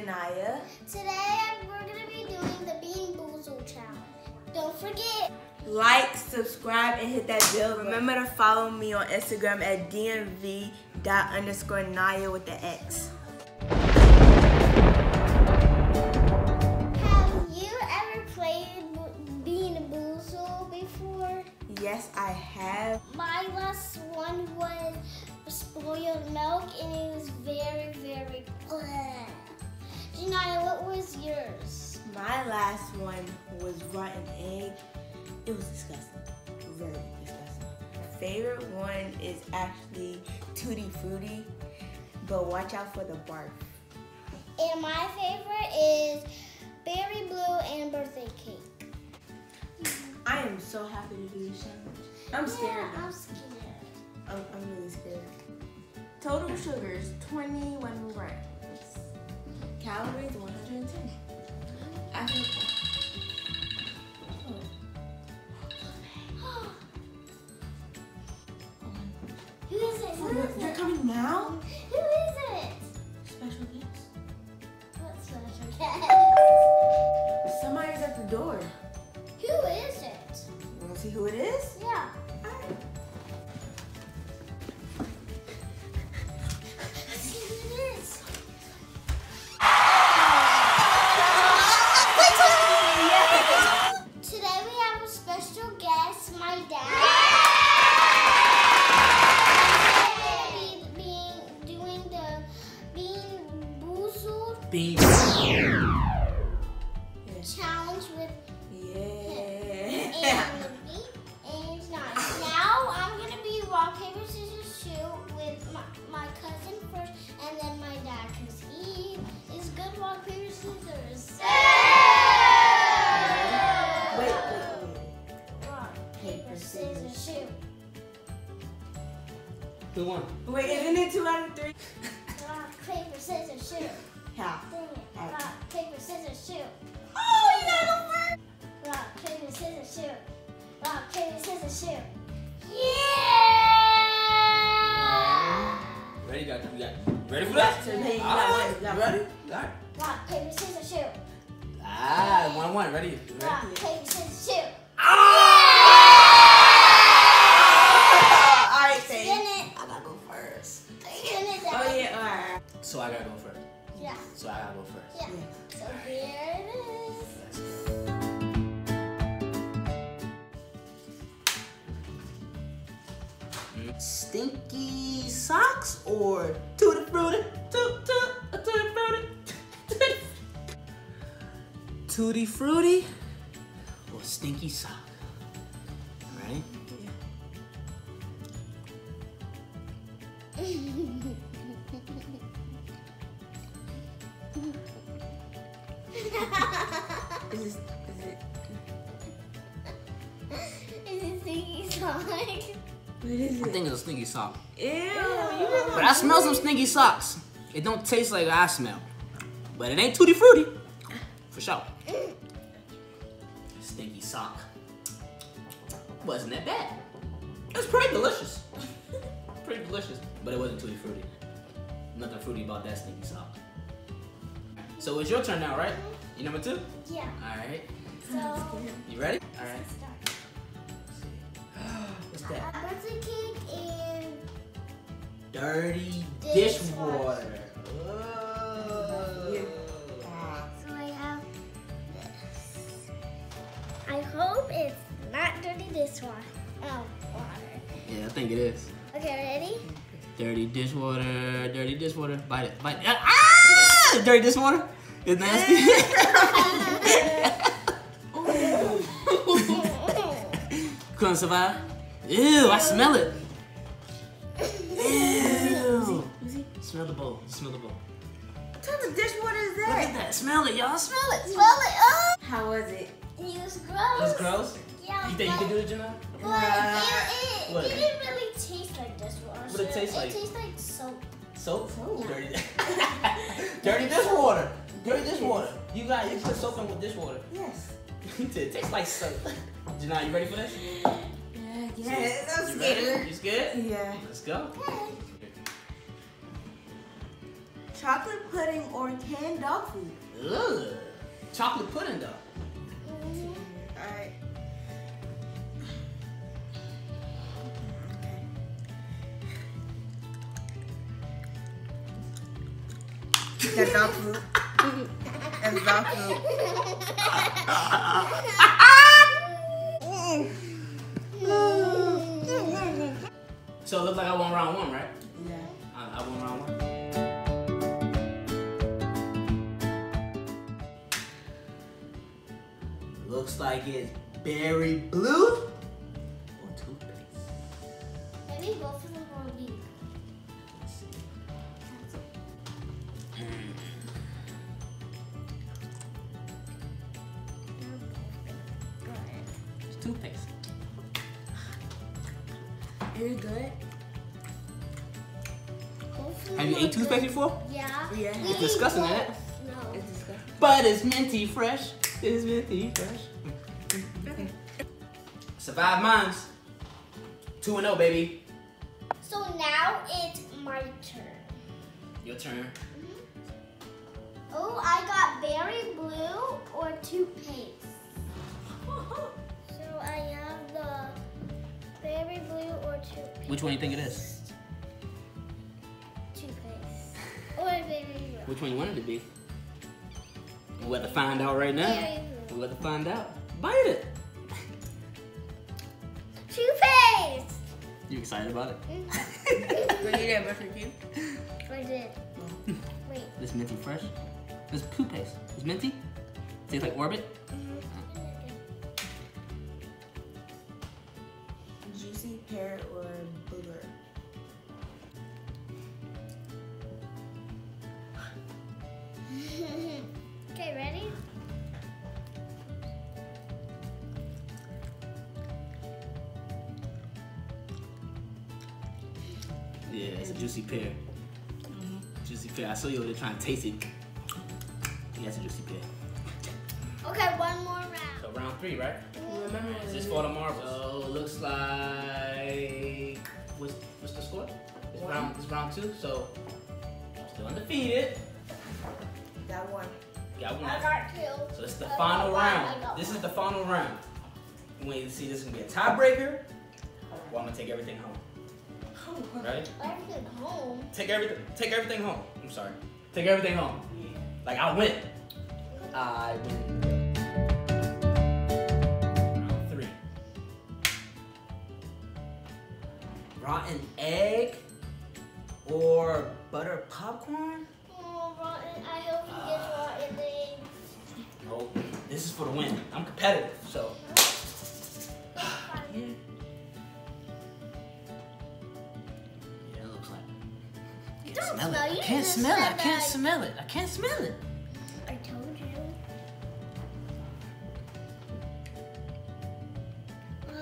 Janaya. Today we're gonna be doing the Bean Boozle challenge. Don't forget. Like, subscribe, and hit that bell. Remember to follow me on Instagram at dmv dot underscore Naya with the X. Have you ever played Bean Boozle before? Yes, I have. My last one was spoiled milk, and it was very, very blah. Janaya, what was yours? My last one was rotten egg. It was disgusting. Very disgusting. My favorite one is actually Tutti Frutti, but watch out for the bark. And my favorite is Berry Blue and Birthday Cake. I am so happy to do this challenge. I'm scared. Yeah. I'm scared. I'm, I'm really scared. Total sugars 21 grams. See who it is? Yeah. Today we have a special guest, my dad. Being, doing the Bean Boozled. So I gotta go first. Yeah. So here it is. Stinky socks or tutti frutti? Toot toot, a tutti frutti. Tutti- Tutti frutti or stinky sock? Right? what is I it? think it's a stinky sock. Ew, you But I smell some stinky socks. It don't taste like I smell. But it ain't tutti frutti. For sure. Stinky sock. Wasn't that bad. It was pretty delicious. pretty delicious. But it wasn't tutti frutti. Nothing fruity about that stinky sock. So it's your turn now, right? You number two? Yeah. Alright. So You ready? Alright. What's that? A birthday cake and Dirty Dishwater. Oh. Ah. so I have this. I hope it's not dirty dishwater. Oh, water. Yeah, I think it is. Okay, ready? Dirty dishwater, dirty dishwater. Bite it, bite it. Ah! Dirty dishwater. It's nasty. Couldn't survive. Ew, I smell it. Ew. Smell the bowl. Smell the bowl. What type of dishwater is Look at that? that. Smell it, y'all. Smell it. Smell it. Oh, How was it? it was gross. That's gross. Yeah, You think you but- can do it, Jenna? But Nah. it, it, What? it didn't really taste like dishwater. What it taste like? It tastes like soap. Soap? Yeah. Dirty. Dirty dishwater. Dirty dishwater. You got you put soap in with dishwater. Yes. it tastes like soap. Janai, you ready for this? Yeah, yes, I'm You ready? You scared? Yeah. Let's go. chocolate pudding or canned dog food? Ugh. Chocolate pudding though. Mhm. Alright. That's dog food. That's dog food. So it looks like I won round one, right? Yeah. I, I won round one. Looks like it's berry blue or toothpaste. Maybe both of them Have you ate toothpaste good. before? Yeah. Yeah. It's disgusting, isn't it? No. It's disgusting. But it's minty fresh. It's minty fresh. Okay. Survive mines. 2 and 0, baby. So now it's my turn. Your turn. Mm-hmm. Oh, I got berry blue or toothpaste. So I have the berry blue or toothpaste. Which one do you think it is? Which one you want it to be? We'll have to find out right now. Berry blue. We'll have to find out. Bite it. Toothpaste! You excited about it? Go eat that mushroom cube. I did. Wait. This minty fresh. This toothpaste. It's minty. Tastes like Orbit. Yeah, it's a juicy pear. Mm-hmm. Juicy pear. I saw you over there trying to taste it. Yeah, it's a juicy pear. Okay, one more round. So round three, right? Remember Is this for the marbles? So it looks like what's what's the score? It's One. round it's round two, so I'm still undefeated. Got one. Got one. I got two. So it's the oh, I final round. got This is the final round. Wait to see this is gonna be a tiebreaker. Well, I'm gonna take everything home. Ready? I'm going home. Take everything take everything home. I'm sorry. Take everything home. Like I win. I win. Round three. Rotten egg or butter popcorn? Oh, rotten. I hope he gets ah. rotten eggs. Oh, this is for the win. I'm competitive, so. Yeah. Yeah, smell, it. I can't smell it. I can't smell it. I can't smell it. I told you.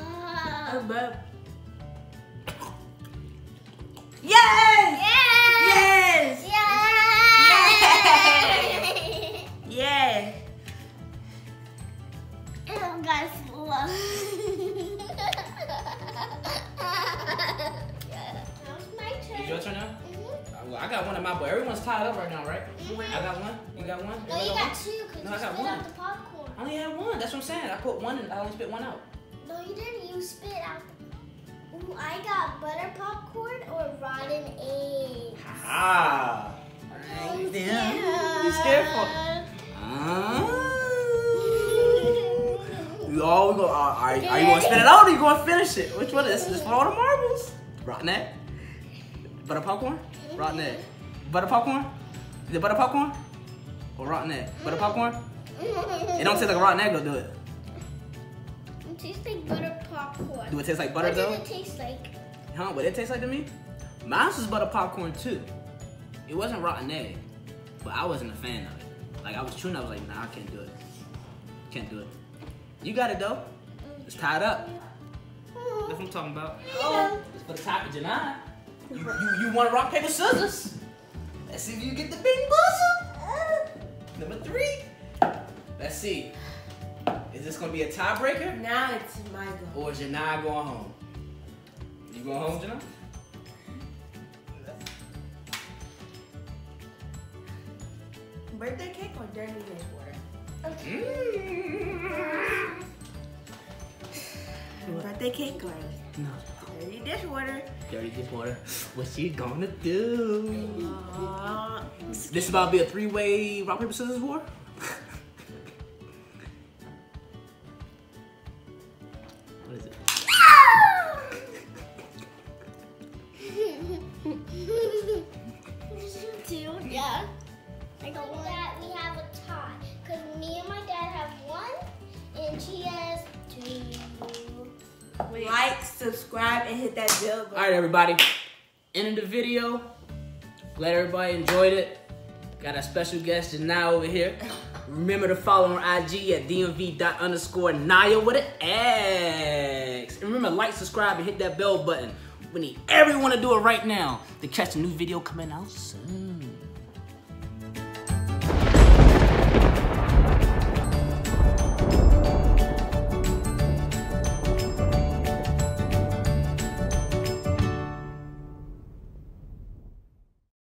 Ah. but. I got one in my boy. Everyone's tied up right now, right? I got one. You got one? No, you got got one? two because No, you I got spit one. out the popcorn. I only had one. That's what I'm saying. I put one and I only spit one out. No, you didn't. You spit out. Ooh, I got butter popcorn or rotten egg. Ah. I'm Damn. scared. You scared for? You all go. Are, are, are you gonna spit it out or you gonna finish it? Which one is this? For all the marbles? Rotten egg. Butter popcorn. Rotten egg. Butter popcorn. Is it butter popcorn? Or rotten egg? Butter popcorn. It don't taste like a rotten egg though, do it? It tastes like butter popcorn. Do it taste like butter what though? does it taste like? Huh? What it taste like to me? Mine was butter popcorn too. It wasn't rotten egg, but I wasn't a fan of it. Like I was chewing, I was like, nah, I can't do it. Can't do it. You got it though. It's tied up. That's what I'm talking about. Oh. It's for the top of Janai. You, you, you want rock, paper, scissors? Let's see if you get the big buzzer. Number three. Let's see. Is this gonna be a tiebreaker? Now it's my go. Or is Janai going home? You going home, Janai? Birthday cake or dirty dishwater? Okay. What? Birthday cake or No. Dirty dishwater? Dirty dishwater. What she gonna do? Aw. This about to be a three-way rock paper scissors war. Like, subscribe, and hit that bell button. All right, everybody. End of the video. Glad everybody enjoyed it. Got a special guest Janai over here. Remember to follow on IG at dmv dot underscore Naya with an X. And remember, like, subscribe, and hit that bell button. We need everyone to do it right now to catch a new video coming out soon.